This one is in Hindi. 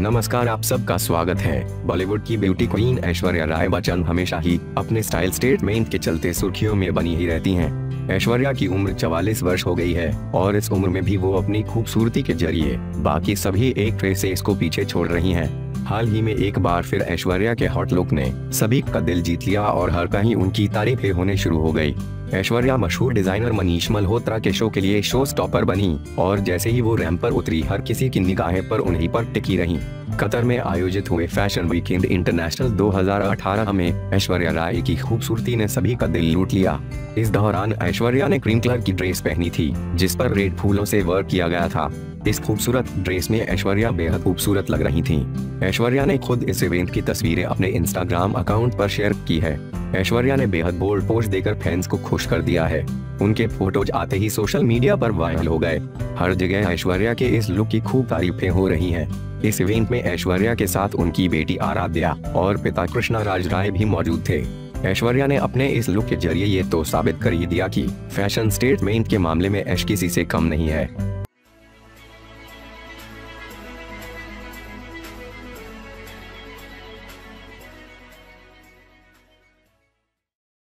नमस्कार, आप सबका स्वागत है बॉलीवुड की ब्यूटी क्वीन ऐश्वर्या राय बच्चन हमेशा ही अपने स्टाइल स्टेटमेंट के चलते सुर्खियों में बनी ही रहती हैं। ऐश्वर्या की उम्र 44 वर्ष हो गई है और इस उम्र में भी वो अपनी खूबसूरती के ज़रिए बाकी सभी एक ट्रेसेस इसको पीछे छोड़ रही हैं। हाल ही में एक बार फिर ऐश्वर्या के हॉट लुक ने सभी का दिल जीत लिया और हर कहीं उनकी तारीफें होने शुरू हो गई ऐश्वर्या मशहूर डिज़ाइनर मनीष मल्होत्रा के शो के लिए शो स्टॉपर बनी और जैसे ही वो रैंप पर उतरी, हर किसी की निगाहें पर उन्हीं पर टिकी रही। कतर में आयोजित हुए फ़ैशन वीकेंड इंटरनेशनल 2018 में ऐश्वर्या राय की खूबसूरती ने सभी का दिल लूट लिया। इस दौरान ऐश्वर्या ने क्रीम कलर की ड्रेस पहनी थी, जिस पर रेड फूलों से वर्क किया गया था। इस खूबसूरत ड्रेस में ऐश्वर्या बेहद खूबसूरत लग रही थी। ऐश्वर्या ने खुद इस इवेंट की तस्वीरें अपने इंस्टाग्राम अकाउंट पर शेयर की है। ऐश्वर्या ने बेहद बोल्ड पोस्ट देकर फैंस को खुश कर दिया है। उनके फ़ोटोज़ आते ही सोशल मीडिया पर वायरल हो गए। हर जगह ऐश्वर्या के इस लुक की खूब तारीफें हो रही हैं। इस इवेंट में ऐश्वर्या के साथ उनकी बेटी आराध्या और पिता कृष्णा राज राय भी मौजूद थे। ऐश्वर्या ने अपने इस लुक के ज़रिए ये तो साबित कर ही दिया कि फ़ैशन स्टेटमेंट के मामले में ऐश किसी से कम नहीं है।